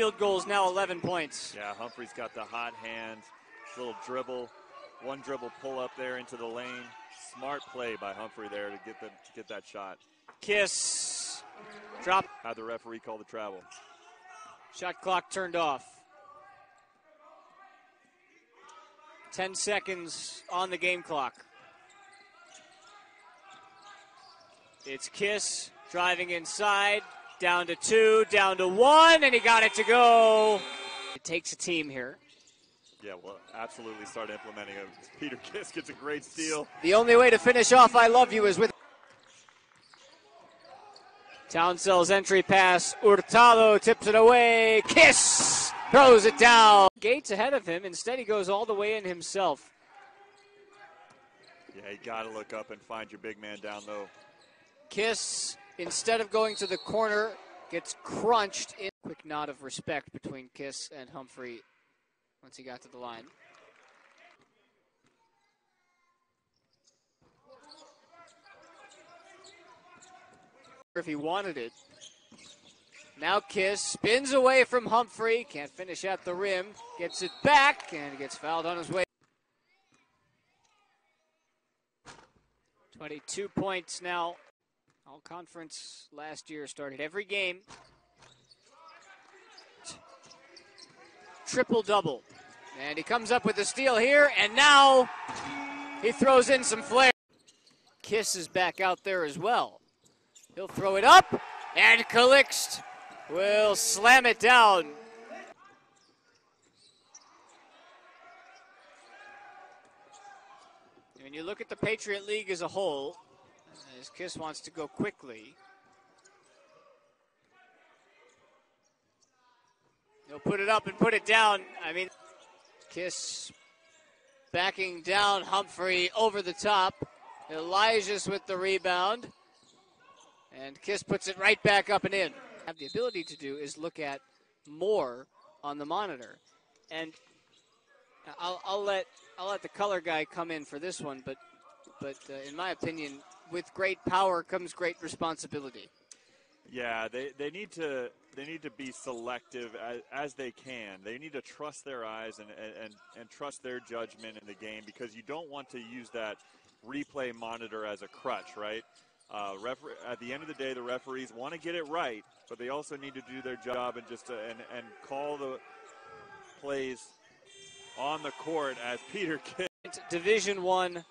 Field goals now 11 points. Yeah, Humphrey's got the hot hand, little dribble, one dribble pull up there into the lane. Smart play by Humphrey there to get the to get that shot. Kiss. Drop. Had the referee call the travel. Shot clock turned off. 10 seconds on the game clock. It's Kiss driving inside, down to two, down to one, and he got it to go. It takes a team here. Yeah, well, absolutely start implementing it. Peter Kiss gets a great steal. The only way to finish off I Love You is with. Townsell's entry pass. Hurtado tips it away. Kiss throws it down. Gates ahead of him. Instead, he goes all the way in himself. Yeah, you got to look up and find your big man down low. Kiss, instead of going to the corner, gets crunched. In. Quick nod of respect between Kiss and Humphrey once he got to the line. If he wanted it. Now Kiss spins away from Humphrey. Can't finish at the rim. Gets it back and gets fouled on his way. 22 points now. All conference last year started every game. Triple double. And he comes up with the steal here, and now he throws in some flair. Kiss is back out there as well. He'll throw it up, and Calixte will slam it down. When you look at the Patriot League as a whole, as Kiss wants to go quickly, he'll put it up and put it down. I mean, Kiss backing down Humphrey over the top. Elijah's with the rebound. And Kiss puts it right back up and in. Have the ability to do is look at more on the monitor. And I'll, I'll let I'll let the color guy come in for this one, but but uh, in my opinion, with great power comes great responsibility. Yeah, they, they need to they need to be selective as, as they can. They need to trust their eyes and, and, and trust their judgment in the game because you don't want to use that replay monitor as a crutch, right? Uh, refer- at the end of the day, the referees want to get it right, but they also need to do their job and just to, and, and call the plays on the court as Peter Kidd. Division One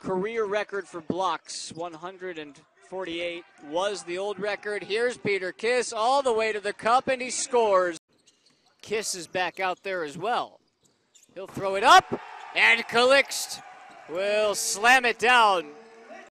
career record for blocks, 148 was the old record. Here's Peter Kiss all the way to the cup, and he scores. Kiss is back out there as well. He'll throw it up, and Calixte will slam it down.